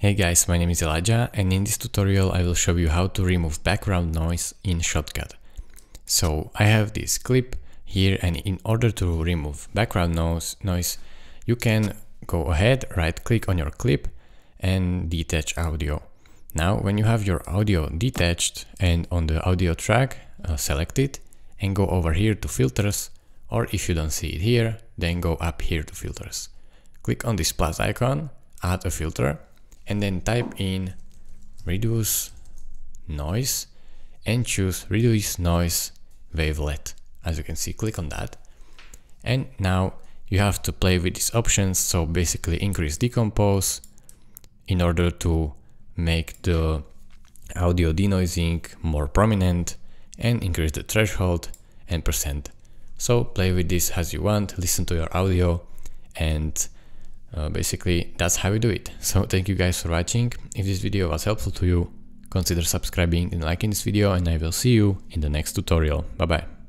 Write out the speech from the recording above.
Hey guys, my name is Elijah and in this tutorial I will show you how to remove background noise in Shotcut. So I have this clip here and in order to remove background noise, noise you can go ahead, right click on your clip and detach audio. Now when you have your audio detached and on the audio track, uh, select it and go over here to filters or if you don't see it here, then go up here to filters. Click on this plus icon, add a filter and then type in reduce noise and choose reduce noise wavelet. As you can see, click on that. And now you have to play with these options. So basically increase decompose in order to make the audio denoising more prominent and increase the threshold and percent. So play with this as you want, listen to your audio and uh, basically that's how we do it. So thank you guys for watching. If this video was helpful to you, consider subscribing and liking this video and I will see you in the next tutorial. Bye bye.